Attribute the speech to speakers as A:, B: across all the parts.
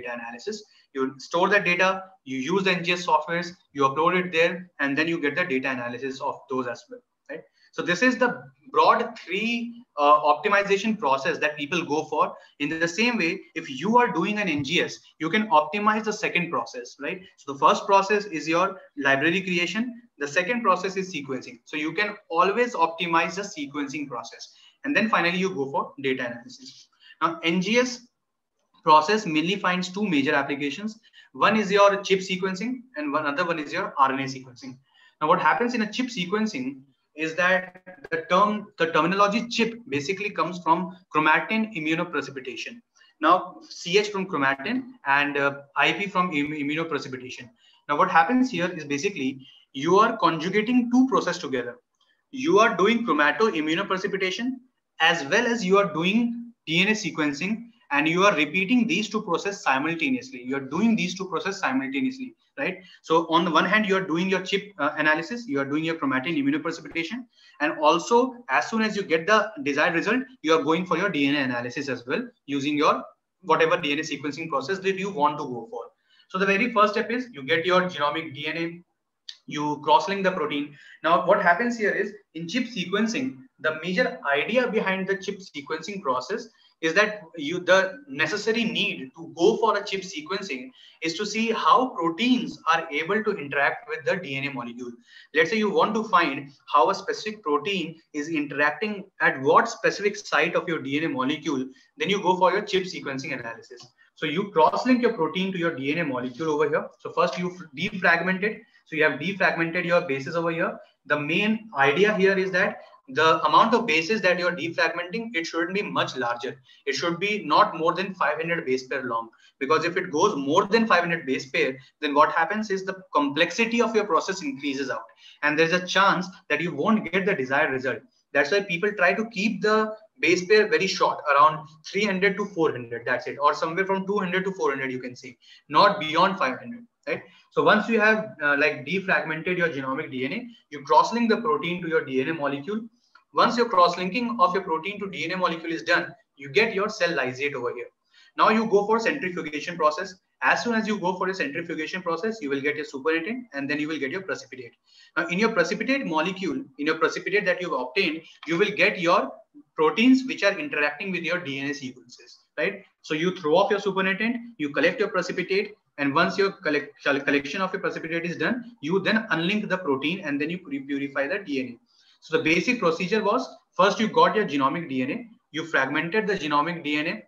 A: data analysis. You store that data, you use the NGS softwares, you upload it there, and then you get the data analysis of those as well, right? So this is the broad three uh, optimization process that people go for. In the same way, if you are doing an NGS, you can optimize the second process, right? So the first process is your library creation. The second process is sequencing. So you can always optimize the sequencing process. And then finally, you go for data analysis. Now, NGS process mainly finds two major applications. One is your chip sequencing and one other one is your RNA sequencing. Now, what happens in a chip sequencing is that the term, the terminology chip basically comes from chromatin immunoprecipitation. Now, CH from chromatin and uh, IP from immunoprecipitation. Now, what happens here is basically you are conjugating two processes together. You are doing chromato-immunoprecipitation as well as you are doing DNA sequencing and you are repeating these two processes simultaneously. You are doing these two processes simultaneously, right? So on the one hand, you are doing your chip uh, analysis, you are doing your chromatin immunoprecipitation, and also as soon as you get the desired result, you are going for your DNA analysis as well using your whatever DNA sequencing process that you want to go for. So the very first step is you get your genomic DNA, you cross-link the protein. Now what happens here is in chip sequencing, the major idea behind the chip sequencing process is that you the necessary need to go for a chip sequencing is to see how proteins are able to interact with the DNA molecule. Let's say you want to find how a specific protein is interacting at what specific site of your DNA molecule, then you go for your chip sequencing analysis. So you cross-link your protein to your DNA molecule over here. So first you defragment it. So you have defragmented your bases over here. The main idea here is that the amount of bases that you're defragmenting, it shouldn't be much larger. It should be not more than 500 base pair long. Because if it goes more than 500 base pair, then what happens is the complexity of your process increases out. And there's a chance that you won't get the desired result. That's why people try to keep the base pair very short, around 300 to 400. That's it. Or somewhere from 200 to 400, you can see, not beyond 500 right? So once you have uh, like defragmented your genomic DNA, you cross-link the protein to your DNA molecule. Once your cross-linking of your protein to DNA molecule is done, you get your cell lysate over here. Now you go for centrifugation process. As soon as you go for a centrifugation process, you will get your supernatant and then you will get your precipitate. Now in your precipitate molecule, in your precipitate that you've obtained, you will get your proteins which are interacting with your DNA sequences, right? So you throw off your supernatant, you collect your precipitate, and once your collect, collection of your precipitate is done, you then unlink the protein and then you purify the DNA. So the basic procedure was first you got your genomic DNA, you fragmented the genomic DNA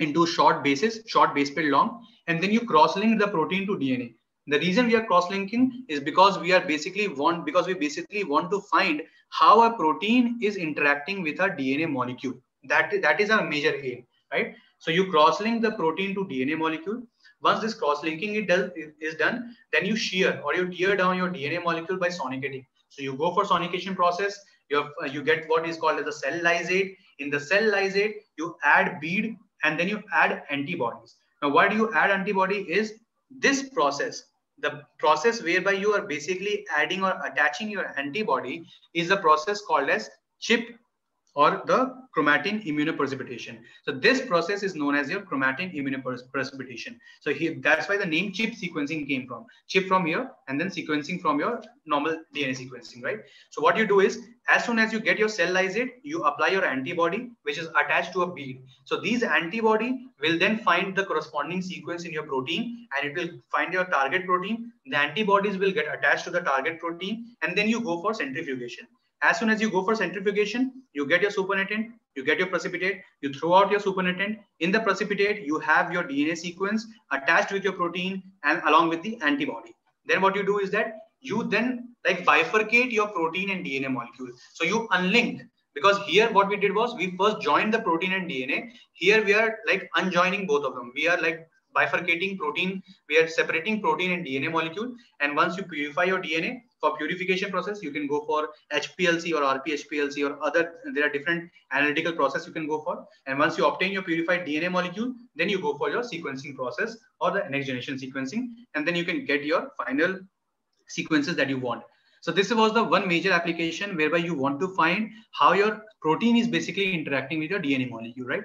A: into short bases, short base pair long, and then you cross-link the protein to DNA. The reason we are cross-linking is because we are basically want because we basically want to find how a protein is interacting with a DNA molecule. That, that is our major aim, right? So you cross-link the protein to DNA molecule. Once this cross-linking is done, then you shear or you tear down your DNA molecule by sonicating. So you go for sonication process, you, have, you get what is called as a cell lysate. In the cell lysate, you add bead and then you add antibodies. Now, why do you add antibody is this process, the process whereby you are basically adding or attaching your antibody is a process called as chip or the chromatin immunoprecipitation. So this process is known as your chromatin immunoprecipitation. So here, that's why the name chip sequencing came from. Chip from here and then sequencing from your normal DNA sequencing, right? So what you do is as soon as you get your cell lysate, you apply your antibody, which is attached to a bead. So these antibody will then find the corresponding sequence in your protein and it will find your target protein. The antibodies will get attached to the target protein and then you go for centrifugation. As soon as you go for centrifugation, you get your supernatant, you get your precipitate, you throw out your supernatant. In the precipitate, you have your DNA sequence attached with your protein and along with the antibody. Then what you do is that you then like bifurcate your protein and DNA molecule. So you unlink because here what we did was we first joined the protein and DNA. Here we are like unjoining both of them. We are like bifurcating protein. We are separating protein and DNA molecule. And once you purify your DNA, for purification process you can go for hplc or rphplc or other there are different analytical process you can go for. And once you obtain your purified dna molecule then you go for your sequencing process or the next generation sequencing and then you can get your final sequences that you want. So this was the one major application whereby you want to find how your protein is basically interacting with your dna molecule right?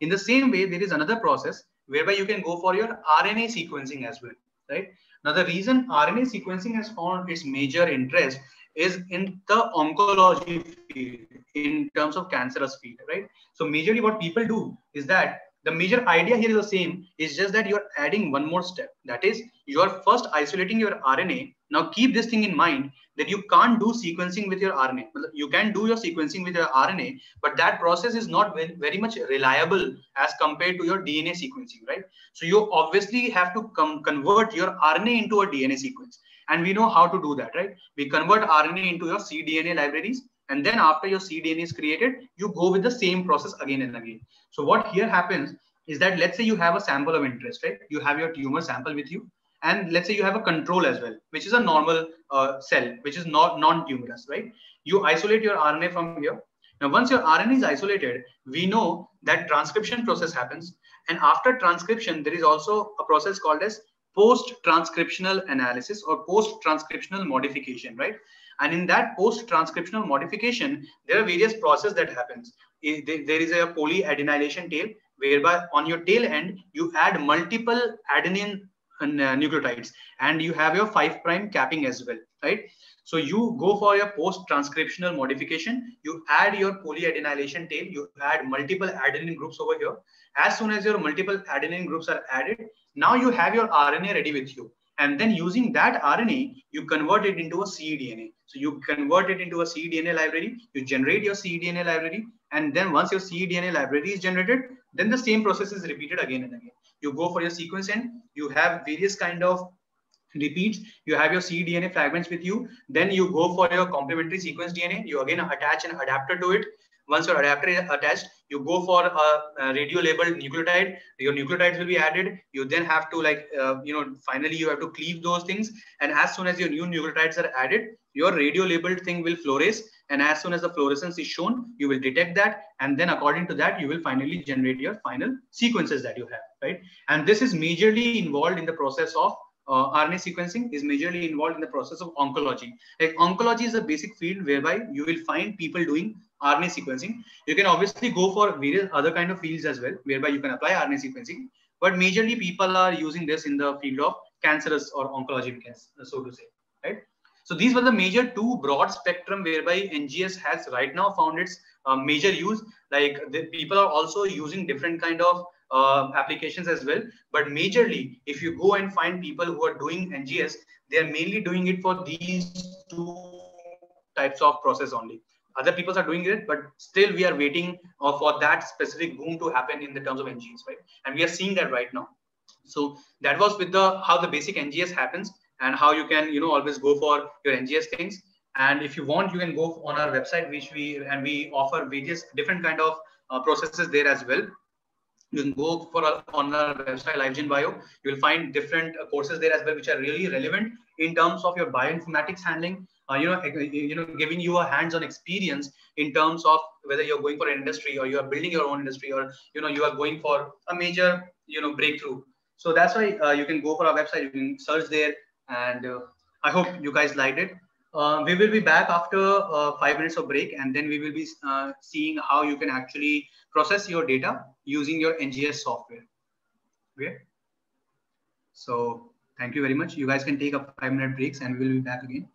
A: In the same way there is another process whereby you can go for your RNA sequencing as well, right? Now, the reason RNA sequencing has found its major interest is in the oncology field, in terms of cancerous field, right? So majorly what people do is that the major idea here is the same, is just that you're adding one more step. That is, you are first isolating your RNA. Now keep this thing in mind that you can't do sequencing with your RNA. You can do your sequencing with your RNA, but that process is not very, much reliable as compared to your DNA sequencing, right? So you obviously have to convert your RNA into a DNA sequence. And we know how to do that, right? We convert RNA into your cDNA libraries. And then after your cDNA is created, you go with the same process again and again. So what here happens is that let's say you have a sample of interest, right? You have your tumor sample with you and let's say you have a control as well which is a normal uh, cell which is not non-tumorous right? You isolate your rna from here. Now once your rna is isolated we know that transcription process happens. And after transcription there is also a process called as post transcriptional analysis or post transcriptional modification right? And in that post transcriptional modification there are various processes that happens. There is a polyadenylation tail whereby on your tail end you add multiple adenine Uh, nucleotides. And you have your 5 prime capping as well right? So you go for your post transcriptional modification. You add your polyadenylation tail you add multiple adenine groups over here. As soon as your multiple adenine groups are added now you have your rna ready with you. And then using that RNA, you convert it into a cDNA. So you convert it into a cDNA library, you generate your cDNA library, and then once your cDNA library is generated, then the same process is repeated again and again you go for your sequence end, you have various kind of repeats, you have your cDNA fragments with you, then you go for your complementary sequence DNA, you again attach an adapter to it. Once your adapter is attached, you go for a, a radio labeled nucleotide, your nucleotides will be added. You then have to like, uh, you know, finally you have to cleave those things. And as soon as your new nucleotides are added, your radio labeled thing will fluoresce and as soon as the fluorescence is shown you will detect that and then according to that you will finally generate your final sequences that you have right and this is majorly involved in the process of uh, RNA sequencing is majorly involved in the process of oncology. Like oncology is a basic field whereby you will find people doing RNA sequencing. You can obviously go for various other kind of fields as well, whereby you can apply RNA sequencing. But majorly people are using this in the field of cancerous or oncology, so to say, right? So these were the major two broad spectrum whereby NGS has right now found its uh, major use. Like people are also using different kind of uh, applications as well. But majorly, if you go and find people who are doing NGS, they are mainly doing it for these two types of process only. Other people are doing it, but still we are waiting uh, for that specific boom to happen in the terms of NGS, right? And we are seeing that right now. So that was with the how the basic NGS happens and how you can you know always go for your NGS things. And if you want, you can go on our website, which we and we offer various different kind of uh, processes there as well. You can go for our, on our website, LifeGen Bio. You will find different uh, courses there as well, which are really relevant in terms of your bioinformatics handling. Uh, you know, you know, giving you a hands-on experience in terms of whether you're going for an industry or you are building your own industry or you know you are going for a major you know breakthrough. So that's why uh, you can go for our website. You can search there and uh, I hope you guys liked it. Uh, we will be back after uh, five minutes of break and then we will be uh, seeing how you can actually process your data using your NGS software. Okay. So thank you very much. You guys can take a five minute breaks and we will be back again.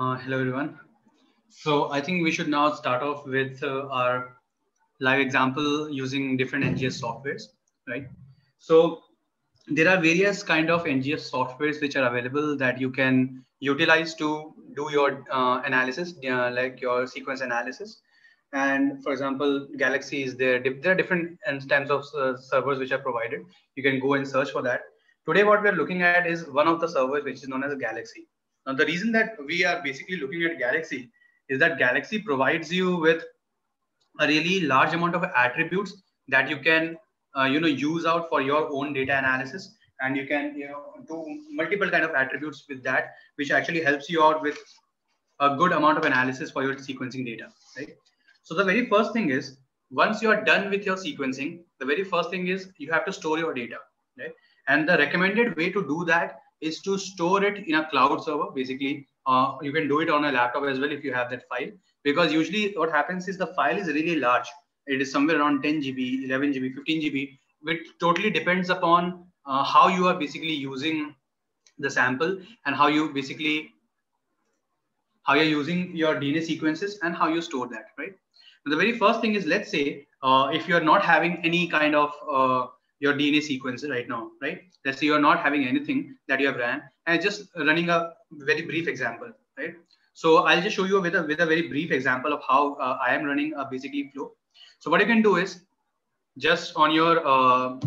A: Uh, hello, everyone. So I think we should now start off with uh, our live example using different NGS softwares, right? So there are various kind of NGS softwares which are available that you can utilize to do your uh, analysis, like your sequence analysis. And for example, Galaxy is there. There are different types of uh, servers which are provided. You can go and search for that. Today, what we're looking at is one of the servers which is known as Galaxy. Now, the reason that we are basically looking at Galaxy is that Galaxy provides you with a really large amount of attributes that you can uh, you know use out for your own data analysis. And you can you know do multiple kind of attributes with that which actually helps you out with a good amount of analysis for your sequencing data right? So the very first thing is once you are done with your sequencing the very first thing is you have to store your data right? And the recommended way to do that is to store it in a cloud server basically. Uh, you can do it on a laptop as well if you have that file. Because usually what happens is the file is really large. It is somewhere around 10 gb 11 gb 15 gb which totally depends upon uh, how you are basically using the sample and how you basically how you're using your dna sequences and how you store that right? The very first thing is let's say uh, if you're not having any kind of uh, your dna sequence right now right let's say you're not having anything that you have ran and just running a very brief example right so i'll just show you with a with a very brief example of how uh, i am running a basically flow so what you can do is just on your uh,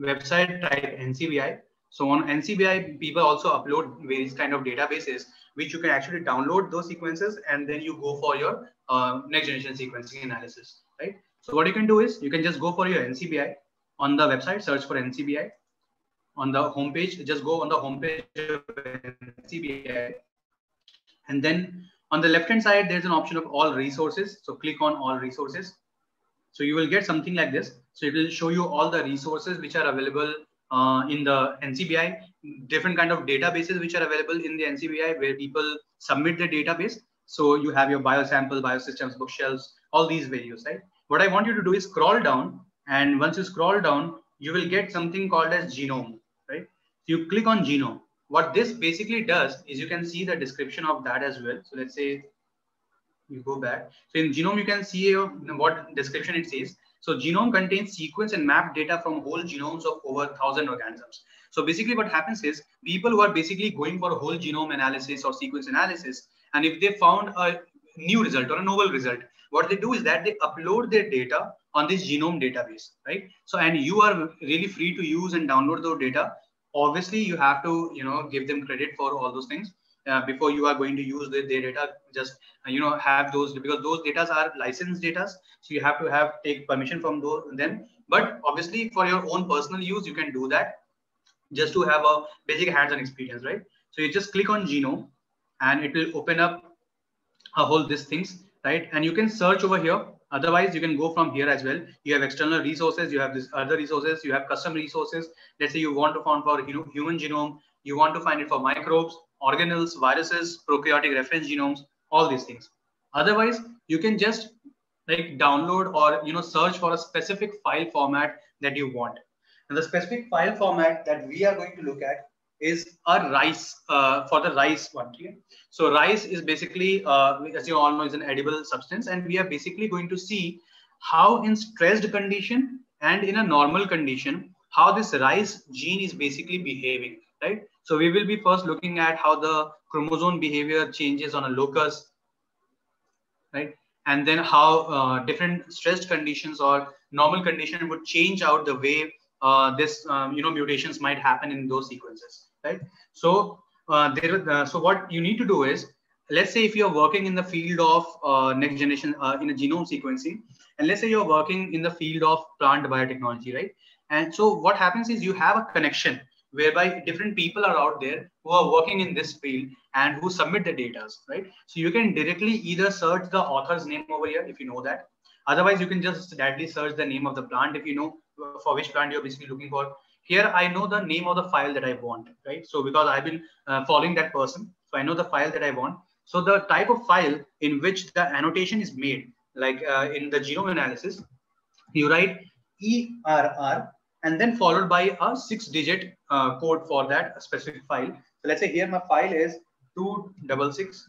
A: website type NCBI. So on NCBI, people also upload various kind of databases, which you can actually download those sequences and then you go for your uh, next generation sequencing analysis, right? So what you can do is you can just go for your NCBI on the website, search for NCBI. On the homepage, just go on the homepage of NCBI. And then on the left hand side, there's an option of all resources. So click on all resources. So you will get something like this. So it will show you all the resources which are available uh, in the NCBI, different kind of databases which are available in the NCBI where people submit the database. So you have your biosample, biosystems, bookshelves, all these videos, right? What I want you to do is scroll down. And once you scroll down, you will get something called as genome, right? You click on genome. What this basically does is you can see the description of that as well. So let's say you go back. So in genome, you can see what description it says. So genome contains sequence and map data from whole genomes of over 1000 organisms. So basically what happens is people who are basically going for whole genome analysis or sequence analysis, and if they found a new result or a novel result, what they do is that they upload their data on this genome database, right? So, and you are really free to use and download those data. Obviously, you have to, you know, give them credit for all those things uh, before you are going to use the, their data just uh, you know have those because those data are licensed data so you have to have take permission from those them but obviously for your own personal use you can do that just to have a basic hands-on experience right so you just click on genome and it will open up a whole these things right and you can search over here otherwise you can go from here as well you have external resources you have this other resources you have custom resources let's say you want to find for you know, human genome you want to find it for microbes organelles, viruses, prokaryotic reference genomes, all these things. Otherwise, you can just like download or you know search for a specific file format that you want. And the specific file format that we are going to look at is a rice uh, for the rice one. Okay? So rice is basically, uh, as you all know, is an edible substance, and we are basically going to see how in stressed condition and in a normal condition, how this rice gene is basically behaving, right? So we will be first looking at how the chromosome behavior changes on a locus, right? And then how uh, different stressed conditions or normal condition would change out the way uh, this, um, you know, mutations might happen in those sequences, right? So uh, there, uh, so what you need to do is, let's say if you're working in the field of uh, next generation uh, in a genome sequencing, and let's say you're working in the field of plant biotechnology, right? And so what happens is you have a connection whereby different people are out there who are working in this field and who submit the data, right? So you can directly either search the author's name over here if you know that. Otherwise, you can just directly search the name of the plant if you know for which plant you're basically looking for. Here, I know the name of the file that I want, right? So because I've been uh, following that person, so I know the file that I want. So the type of file in which the annotation is made, like uh, in the genome analysis, you write ERR and then followed by a six digit uh, code for that specific file. So let's say here my file is 266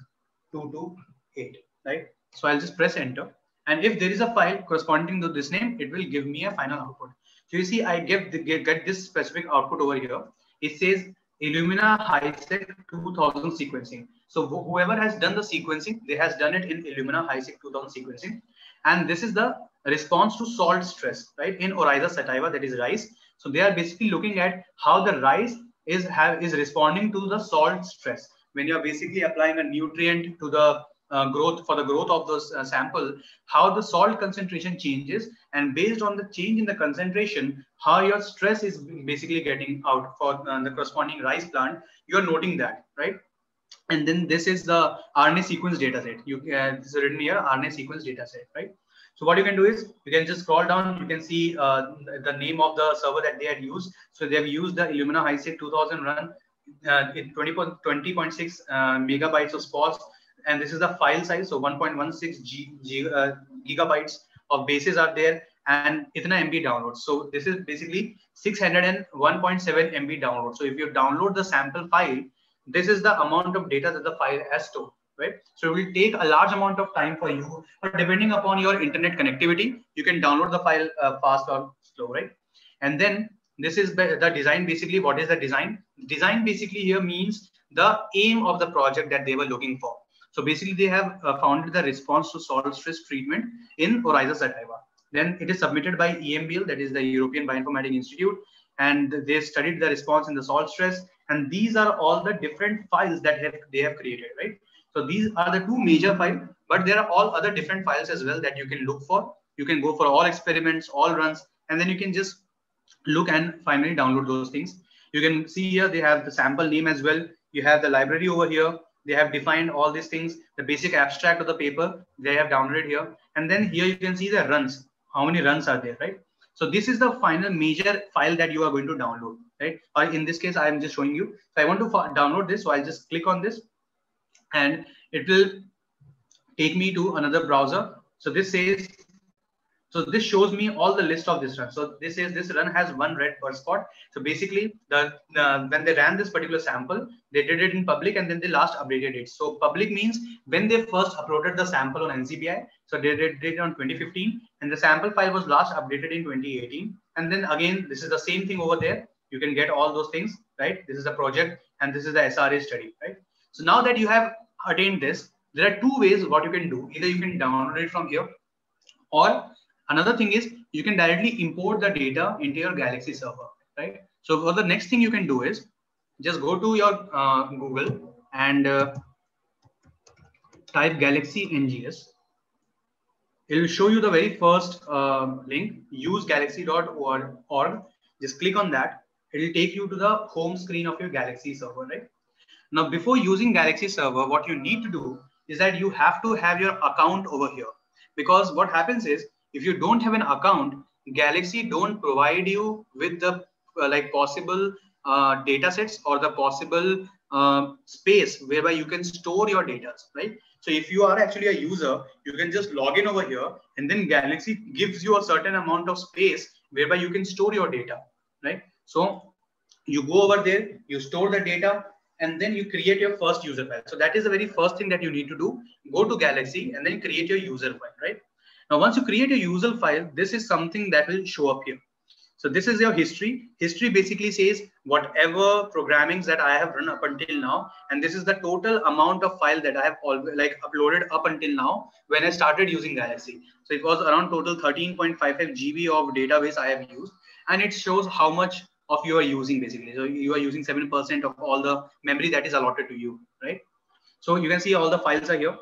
A: 228, right? So I'll just press enter. And if there is a file corresponding to this name, it will give me a final output. So you see, I get, the, get, this specific output over here. It says Illumina HiSeq 2000 sequencing. So wh whoever has done the sequencing, they has done it in Illumina HiSeq 2000 sequencing. And this is the response to salt stress, right? In Oryza sativa, that is rice. So they are basically looking at how the rice is have is responding to the salt stress. When you're basically applying a nutrient to the uh, growth for the growth of the uh, sample, how the salt concentration changes, and based on the change in the concentration, how your stress is basically getting out for uh, the corresponding rice plant. You're noting that, right? And then this is the RNA sequence data set. You uh, this is written here RNA sequence data set, right? So what you can do is you can just scroll down. You can see uh, the name of the server that they had used. So they have used the Illumina HiSeq 2000 run uh, in 20.6 uh, megabytes of spots and this is the file size. So 1.16 G, G, uh, gigabytes of bases are there and itna MB download. So this is basically 601.7 MB download. So if you download the sample file, this is the amount of data that the file has stored, right? So it will take a large amount of time for you, but depending upon your internet connectivity, you can download the file uh, fast or slow, right? And then this is the design. Basically, what is the design? Design basically here means the aim of the project that they were looking for. So basically, they have uh, founded the response to salt stress treatment in Oryza sativa. Then it is submitted by EMBL, that is the European Bioinformatics Institute, and they studied the response in the salt stress. And these are all the different files that have, they have created, right? So these are the two major files, but there are all other different files as well that you can look for. You can go for all experiments, all runs, and then you can just look and finally download those things. You can see here they have the sample name as well. You have the library over here they have defined all these things the basic abstract of the paper they have downloaded here. And then here you can see the runs how many runs are there right? So this is the final major file that you are going to download right? Or in this case i am just showing you. So i want to download this so i'll just click on this. And it will take me to another browser. So this says so this shows me all the list of this run. So this is this run has one red per spot. So basically, the uh, when they ran this particular sample, they did it in public and then they last updated it. So public means when they first uploaded the sample on NCBI. So they did, did it on 2015, and the sample file was last updated in 2018. And then again, this is the same thing over there. You can get all those things, right? This is the project, and this is the SRA study, right? So now that you have attained this, there are two ways what you can do. Either you can download it from here, or Another thing is you can directly import the data into your Galaxy server, right? So for the next thing you can do is just go to your uh, Google and uh, type Galaxy NGS. It will show you the very first uh, link, usegalaxy.org. Just click on that. It will take you to the home screen of your Galaxy server, right? Now, before using Galaxy server, what you need to do is that you have to have your account over here. Because what happens is if you don't have an account galaxy don't provide you with the uh, like possible uh, data sets or the possible uh, space whereby you can store your data right? So if you are actually a user you can just log in over here and then galaxy gives you a certain amount of space whereby you can store your data right? So you go over there you store the data and then you create your first user file. So that is the very first thing that you need to do. Go to galaxy and then create your user file right now, once you create a user file, this is something that will show up here. So this is your history. History basically says whatever programmings that I have run up until now, and this is the total amount of file that I have always like uploaded up until now when I started using Galaxy. So it was around total 13.55 GB of database I have used, and it shows how much of you are using basically. So you are using 7% of all the memory that is allotted to you, right? So you can see all the files are here.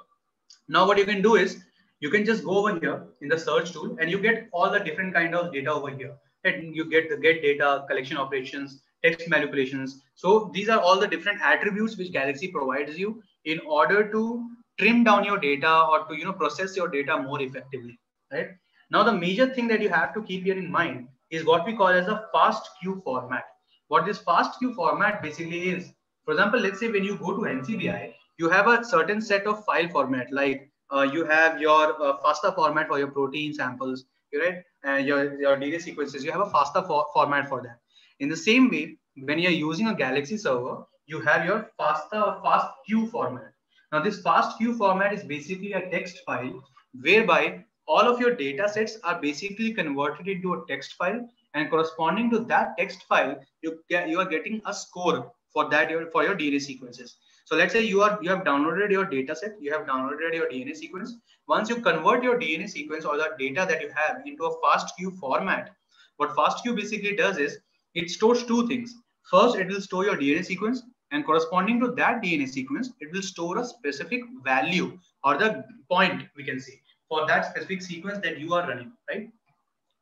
A: Now what you can do is you can just go over here in the search tool and you get all the different kind of data over here. And you get the get data, collection operations, text manipulations. So these are all the different attributes which Galaxy provides you in order to trim down your data or to you know process your data more effectively. Right now, the major thing that you have to keep here in mind is what we call as a FASTQ format. What this FASTQ format basically is, for example, let's say when you go to NCBI, you have a certain set of file format like uh, you have your uh, FASTA format for your protein samples, right? And your, your DNA sequences, you have a FASTA for format for that. In the same way, when you're using a Galaxy server, you have your FASTA or FASTQ format. Now this FASTQ format is basically a text file whereby all of your data sets are basically converted into a text file and corresponding to that text file, you get, you are getting a score for that for your DNA sequences. So let's say you are you have downloaded your data set, you have downloaded your DNA sequence. Once you convert your DNA sequence or the data that you have into a FASTQ format, what FASTQ basically does is it stores two things. First, it will store your DNA sequence and corresponding to that DNA sequence, it will store a specific value or the point we can see for that specific sequence that you are running, right?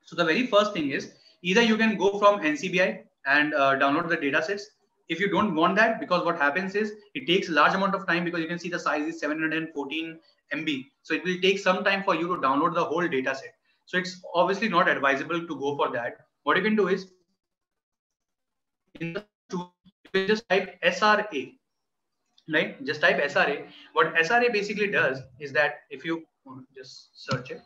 A: So the very first thing is either you can go from NCBI and uh, download the data sets. If you don't want that, because what happens is it takes a large amount of time because you can see the size is 714 MB. So it will take some time for you to download the whole data set. So it's obviously not advisable to go for that. What you can do is in the tool, you can just type SRA, right? Just type SRA. What SRA basically does is that if you just search it,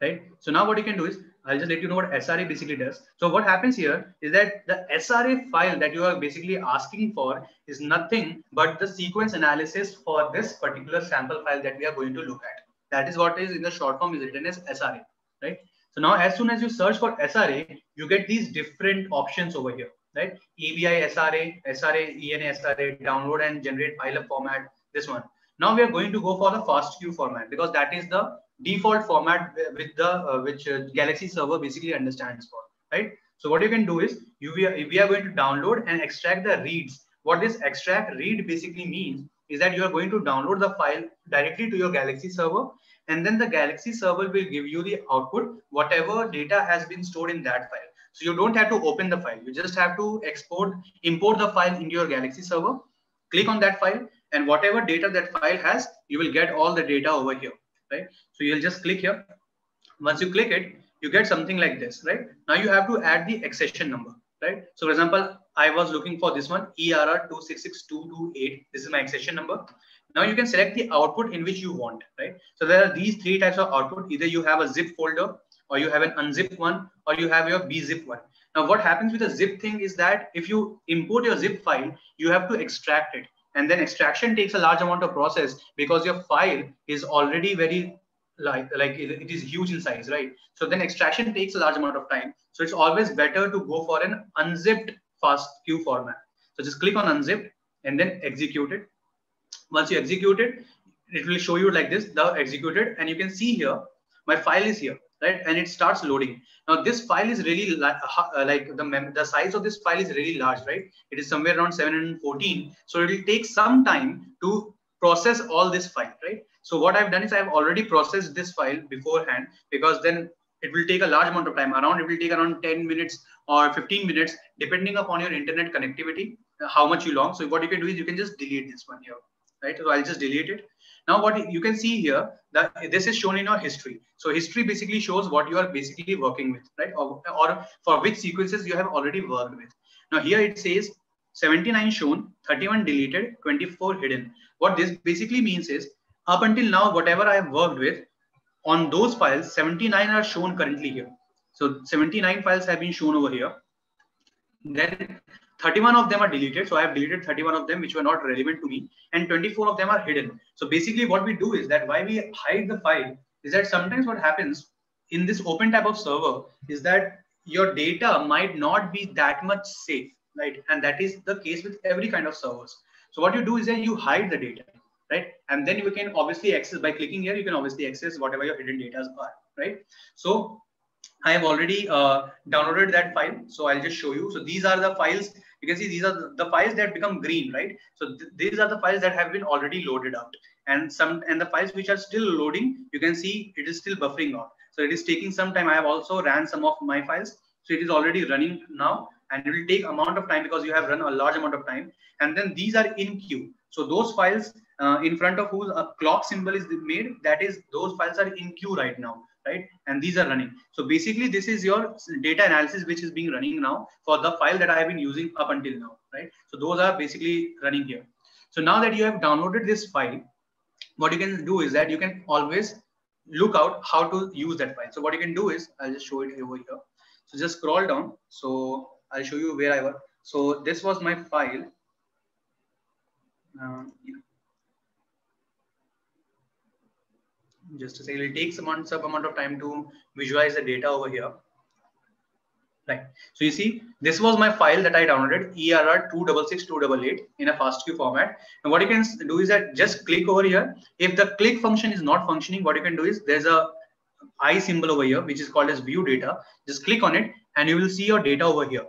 A: right? So now what you can do is I'll just let you know what SRA basically does. So what happens here is that the SRA file that you are basically asking for is nothing but the sequence analysis for this particular sample file that we are going to look at. That is what is in the short form is written as SRA, right? So now as soon as you search for SRA, you get these different options over here, right? EBI SRA, SRA, ENA SRA, download and generate file format, this one. Now we are going to go for the FASTQ format because that is the default format with the uh, which uh, Galaxy server basically understands for, right? So what you can do is you we are, we are going to download and extract the reads. What this extract read basically means is that you are going to download the file directly to your Galaxy server and then the Galaxy server will give you the output, whatever data has been stored in that file. So you don't have to open the file. You just have to export, import the file into your Galaxy server, click on that file and whatever data that file has, you will get all the data over here right? So you'll just click here. Once you click it, you get something like this, right? Now you have to add the accession number, right? So for example, I was looking for this one, ERR266228. This is my accession number. Now you can select the output in which you want, right? So there are these three types of output. Either you have a zip folder or you have an unzipped one or you have your bzip one. Now what happens with a zip thing is that if you import your zip file, you have to extract it and then extraction takes a large amount of process because your file is already very like like it is huge in size right? So then extraction takes a large amount of time. So it's always better to go for an unzipped fast queue format. So just click on unzipped and then execute it. Once you execute it it will show you like this the executed and you can see here my file is here right? And it starts loading. Now this file is really uh, uh, like the, the size of this file is really large, right? It is somewhere around 714. So it will take some time to process all this file, right? So what I've done is I've already processed this file beforehand because then it will take a large amount of time around it will take around 10 minutes or 15 minutes depending upon your internet connectivity how much you long so what you can do is you can just delete this one here right so i'll just delete it now what you can see here that this is shown in your history. So history basically shows what you are basically working with, right? Or, or for which sequences you have already worked with. Now here it says 79 shown, 31 deleted, 24 hidden. What this basically means is up until now, whatever I have worked with on those files, 79 are shown currently here. So 79 files have been shown over here. Then 31 of them are deleted. So I have deleted 31 of them, which were not relevant to me. And 24 of them are hidden. So basically what we do is that why we hide the file is that sometimes what happens in this open type of server is that your data might not be that much safe, right? And that is the case with every kind of servers. So what you do is that you hide the data, right? And then you can obviously access by clicking here, you can obviously access whatever your hidden data are, right? So I have already uh, downloaded that file. So I'll just show you. So these are the files you can see these are the, files that become green, right? So th these are the files that have been already loaded out. And some and the files which are still loading, you can see it is still buffering out. So it is taking some time. I have also ran some of my files. So it is already running now and it will take amount of time because you have run a large amount of time. And then these are in queue. So those files uh, in front of whose a clock symbol is made, that is those files are in queue right now right? And these are running. So basically this is your data analysis, which is being running now for the file that I have been using up until now, right? So those are basically running here. So now that you have downloaded this file, what you can do is that you can always look out how to use that file. So what you can do is, I'll just show it over here. So just scroll down. So I'll show you where I was. So this was my file. Uh, yeah. Just to say it takes some, some amount of time to visualize the data over here. Right. So you see this was my file that i downloaded err 266288 in a fastq format. And what you can do is that just click over here. If the click function is not functioning what you can do is there's a i symbol over here which is called as view data. Just click on it and you will see your data over here.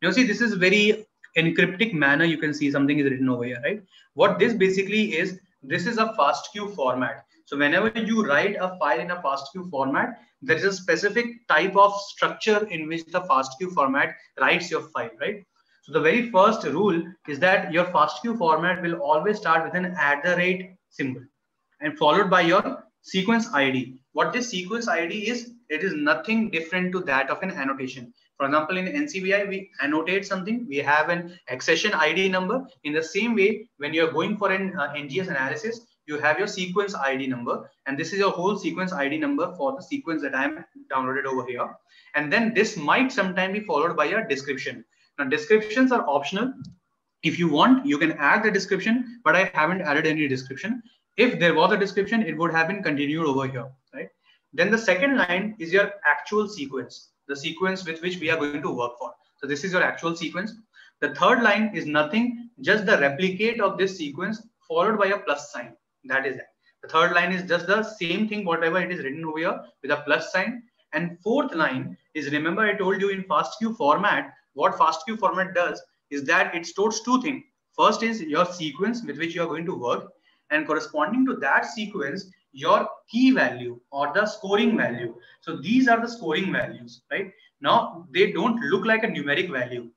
A: You see this is very encryptic manner. You can see something is written over here right? What this basically is this is a fastq format so whenever you write a file in a FASTQ format, there is a specific type of structure in which the FASTQ format writes your file, right? So the very first rule is that your FASTQ format will always start with an at the rate symbol and followed by your sequence ID. What this sequence ID is, it is nothing different to that of an annotation. For example, in NCBI, we annotate something. We have an accession ID number. In the same way, when you're going for an uh, NGS analysis, you have your sequence ID number, and this is your whole sequence ID number for the sequence that I'm downloaded over here. And then this might sometime be followed by a description. Now descriptions are optional. If you want, you can add the description, but I haven't added any description. If there was a description, it would have been continued over here, right? Then the second line is your actual sequence, the sequence with which we are going to work for. So this is your actual sequence. The third line is nothing, just the replicate of this sequence followed by a plus sign. That is that. The third line is just the same thing, whatever it is written over here with a plus sign. And fourth line is remember I told you in FASTQ format, what FASTQ format does is that it stores two things. First is your sequence with which you are going to work and corresponding to that sequence, your key value or the scoring value. So these are the scoring values, right? Now they don't look like a numeric value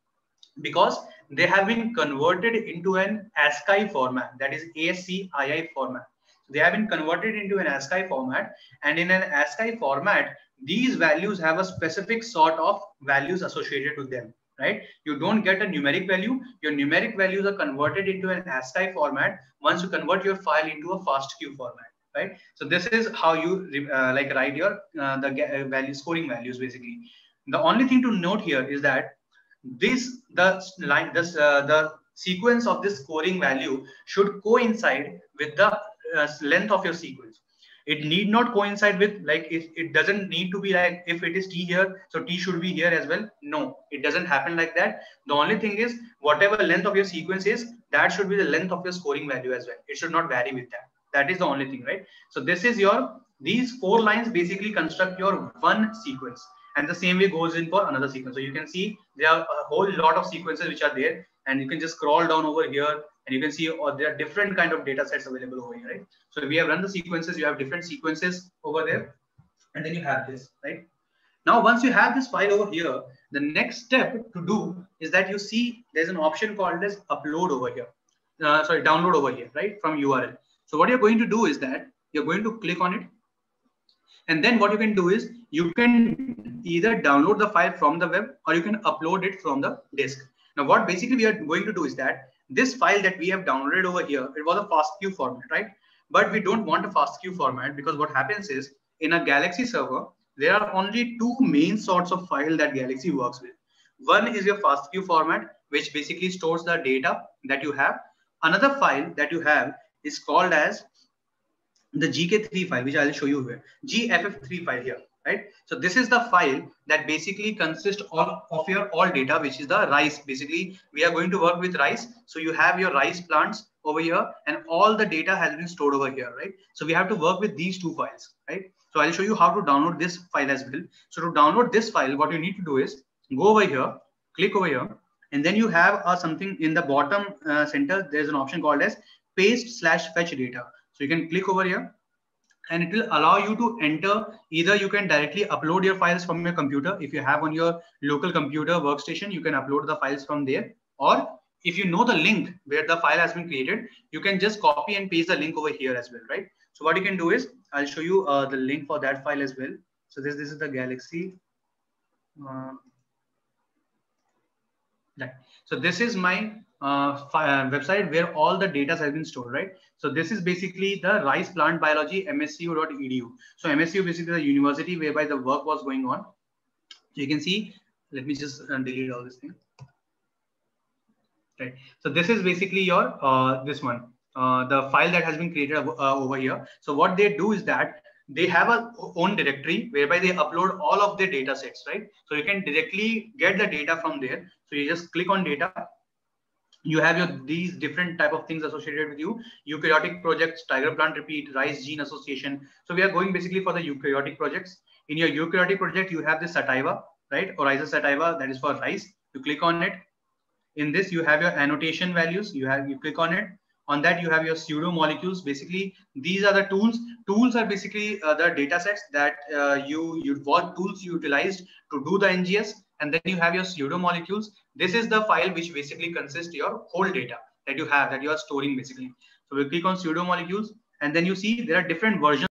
A: because they have been converted into an ASCII format, that is ASCII format. They have been converted into an ASCII format, and in an ASCII format, these values have a specific sort of values associated with them, right? You don't get a numeric value. Your numeric values are converted into an ASCII format once you convert your file into a FASTQ format, right? So this is how you uh, like write your uh, the uh, value scoring values basically. The only thing to note here is that this the line this uh, the sequence of this scoring value should coincide with the uh, length of your sequence. It need not coincide with like it, it doesn't need to be like if it is t here so t should be here as well. No it doesn't happen like that. The only thing is whatever length of your sequence is that should be the length of your scoring value as well. It should not vary with that. That is the only thing right? So this is your these four lines basically construct your one sequence and the same way goes in for another sequence. So you can see there are a whole lot of sequences which are there and you can just scroll down over here and you can see oh, there are different kind of data sets available over here, right? So we have run the sequences, you have different sequences over there and then you have this, right? Now, once you have this file over here, the next step to do is that you see there's an option called as upload over here. Uh, sorry, download over here, right? From URL. So what you're going to do is that you're going to click on it and then what you can do is you can either download the file from the web or you can upload it from the disk. Now, what basically we are going to do is that this file that we have downloaded over here, it was a FASTQ format, right? But we don't want a FASTQ format because what happens is in a Galaxy server, there are only two main sorts of file that Galaxy works with. One is your FASTQ format, which basically stores the data that you have. Another file that you have is called as the GK3 file, which I'll show you here, GFF3 file here, right? So this is the file that basically consists of, of your all data, which is the rice. Basically, we are going to work with rice. So you have your rice plants over here and all the data has been stored over here, right? So we have to work with these two files, right? So I'll show you how to download this file as well. So to download this file, what you need to do is go over here, click over here, and then you have uh, something in the bottom uh, center. There's an option called as paste slash fetch data. So you can click over here and it will allow you to enter either you can directly upload your files from your computer. If you have on your local computer workstation, you can upload the files from there. Or if you know the link where the file has been created, you can just copy and paste the link over here as well, right? So what you can do is I'll show you uh, the link for that file as well. So this, this is the Galaxy. Uh, right. So this is my uh, uh, website where all the data has been stored, right? So this is basically the Rice Plant Biology MSU.edu. So MSU basically the university whereby the work was going on. So you can see, let me just uh, delete all this thing. Right. So this is basically your, uh, this one, uh, the file that has been created uh, over here. So what they do is that they have a own directory whereby they upload all of their data sets, right? So you can directly get the data from there. So you just click on data. You have your these different type of things associated with you. Eukaryotic projects, TIGR plant repeat, rice gene association. So we are going basically for the eukaryotic projects. In your eukaryotic project, you have the sativa, right? Oryza sativa, that is for rice. You click on it. In this, you have your annotation values. You have you click on it on that you have your pseudo molecules basically these are the tools tools are basically uh, the data sets that uh, you you what tools you utilized to do the ngs and then you have your pseudo molecules this is the file which basically consists your whole data that you have that you are storing basically. So we click on pseudo molecules and then you see there are different versions